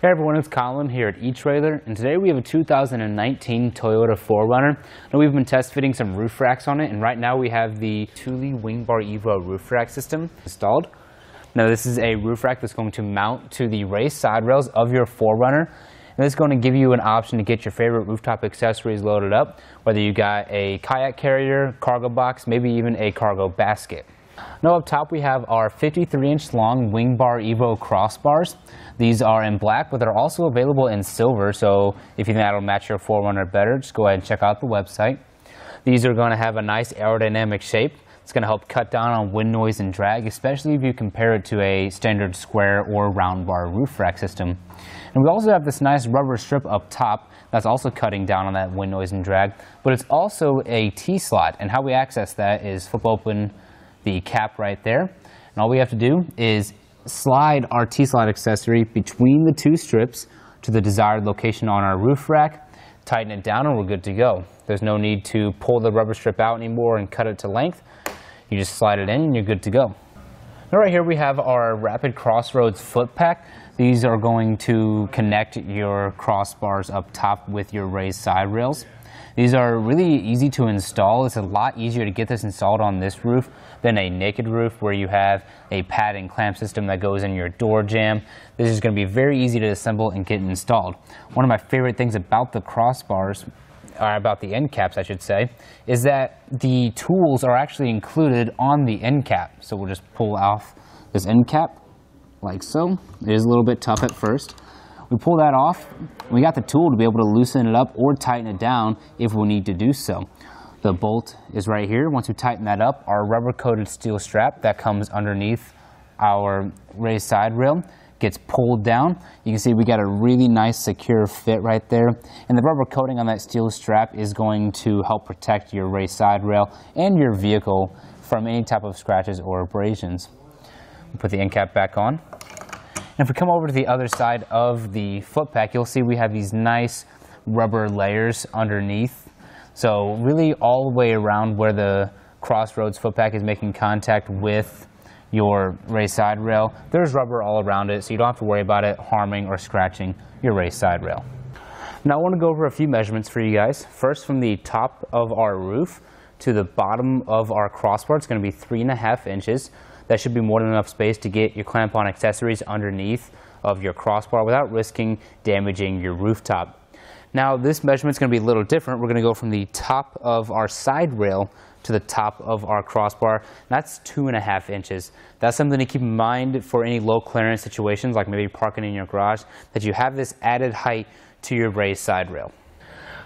Hey everyone, it's Collin here at eTrailer, and today we have a 2019 Toyota 4Runner. Now we've been test fitting some roof racks on it, and right now we have the Thule Wingbar Evo roof rack system installed. Now this is a roof rack that's going to mount to the raised side rails of your 4Runner, and this is going to give you an option to get your favorite rooftop accessories loaded up, whether you got a kayak carrier, cargo box, maybe even a cargo basket. Now up top we have our 53 inch long Wingbar Evo crossbars. These are in black, but they're also available in silver. So if you think that'll match your 4Runner better, just go ahead and check out the website. These are going to have a nice aerodynamic shape. It's going to help cut down on wind noise and drag, especially if you compare it to a standard square or round bar roof rack system. And we also have this nice rubber strip up top that's also cutting down on that wind noise and drag, but it's also a T-slot. And how we access that is flip open the cap right there. And all we have to do is slide our T-slot accessory between the two strips to the desired location on our roof rack, tighten it down and we're good to go. There's no need to pull the rubber strip out anymore and cut it to length. You just slide it in and you're good to go. Now right here we have our Rapid Crossroads foot pack. These are going to connect your crossbars up top with your raised side rails. These are really easy to install. It's a lot easier to get this installed on this roof than a naked roof where you have a pad and clamp system that goes in your door jamb. This is going to be very easy to assemble and get installed. One of my favorite things about the crossbars or about the end caps, I should say, is that the tools are actually included on the end cap. So we'll just pull off this end cap like so. It is a little bit tough at first. We pull that off. We got the tool to be able to loosen it up or tighten it down if we need to do so. The bolt is right here. Once we tighten that up, our rubber coated steel strap that comes underneath our raised side rail gets pulled down. You can see we got a really nice secure fit right there. And the rubber coating on that steel strap is going to help protect your raised side rail and your vehicle from any type of scratches or abrasions. Put the end cap back on. And if we come over to the other side of the foot pack, you'll see we have these nice rubber layers underneath. So really all the way around where the Crossroads foot pack is making contact with your raised side rail, there's rubber all around it, so you don't have to worry about it harming or scratching your raised side rail. Now I want to go over a few measurements for you guys. First, from the top of our roof to the bottom of our crossbar, it's going to be three and a half inches. That should be more than enough space to get your clamp-on accessories underneath of your crossbar without risking damaging your rooftop. Now this measurement is going to be a little different. We're going to go from the top of our side rail to the top of our crossbar. That's two and a half inches. That's something to keep in mind for any low clearance situations, like maybe parking in your garage, that you have this added height to your raised side rail.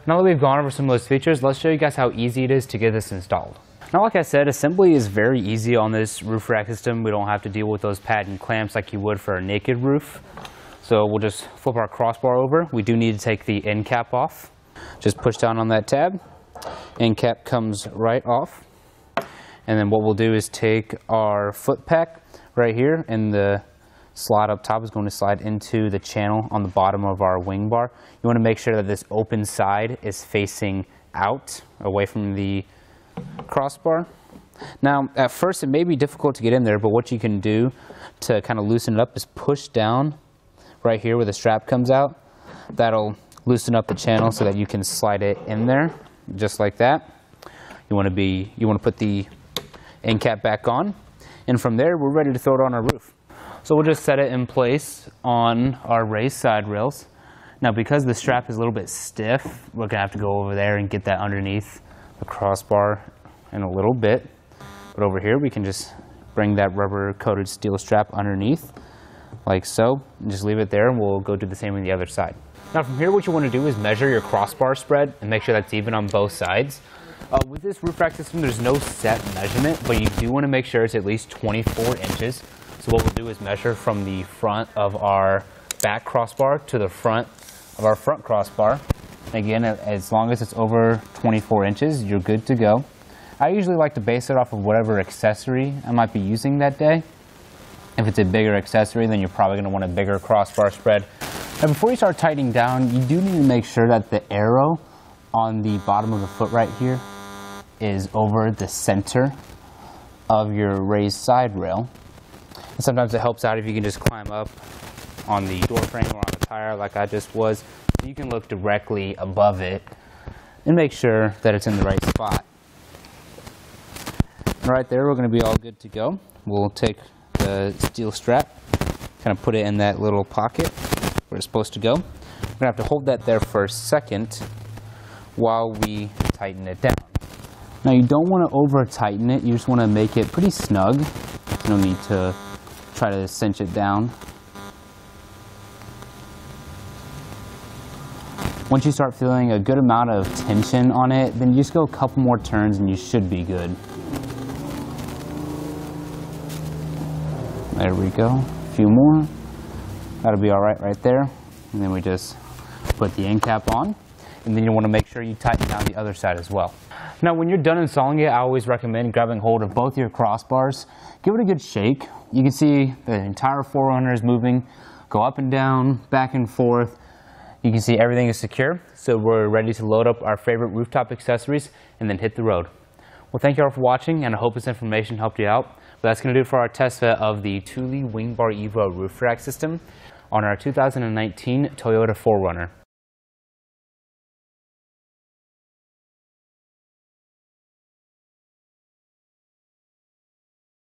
Now that we've gone over some of those features, let's show you guys how easy it is to get this installed. Now, like I said, assembly is very easy on this roof rack system. We don't have to deal with those pad and clamps like you would for a naked roof. So we'll just flip our crossbar over. We do need to take the end cap off. Just push down on that tab. End cap comes right off. And then what we'll do is take our foot pack right here and the slot up top is going to slide into the channel on the bottom of our wing bar. You want to make sure that this open side is facing out away from the crossbar. Now, at first it may be difficult to get in there, but what you can do to kind of loosen it up is push down right here where the strap comes out. That'll loosen up the channel so that you can slide it in there, just like that. You want to be, you want to put the end cap back on, and from there we're ready to throw it on our roof. So we'll just set it in place on our raised side rails. Now because the strap is a little bit stiff, we're gonna have to go over there and get that underneath the crossbar in a little bit. But over here we can just bring that rubber coated steel strap underneath like so and just leave it there and we'll go do the same on the other side. Now from here what you want to do is measure your crossbar spread and make sure that's even on both sides. Uh, with this roof rack system there's no set measurement but you do want to make sure it's at least 24 inches. So what we'll do is measure from the front of our back crossbar to the front of our front crossbar Again, as long as it's over 24 inches, you're good to go. I usually like to base it off of whatever accessory I might be using that day. If it's a bigger accessory, then you're probably going to want a bigger crossbar spread. And before you start tightening down, you do need to make sure that the arrow on the bottom of the foot right here is over the center of your raised side rail. And sometimes it helps out if you can just climb up on the door frame or on the tire like I just was. You can look directly above it and make sure that it's in the right spot. Right there, we're going to be all good to go. We'll take the steel strap, kind of put it in that little pocket where it's supposed to go. We're going to have to hold that there for a second while we tighten it down. Now you don't want to over tighten it, you just want to make it pretty snug. No need to try to cinch it down. Once you start feeling a good amount of tension on it, then you just go a couple more turns and you should be good. There we go. A few more. That'll be all right right there. And then we just put the end cap on. And then you want to make sure you tighten down the other side as well. Now, when you're done installing it, I always recommend grabbing hold of both your crossbars. Give it a good shake. You can see the entire 4Runner is moving. Go up and down, back and forth. You can see everything is secure, so we're ready to load up our favorite rooftop accessories and then hit the road. Well, thank you all for watching, and I hope this information helped you out. But that's going to do it for our test fit of the Thule Wing Bar Evo roof rack system on our 2019 Toyota 4Runner.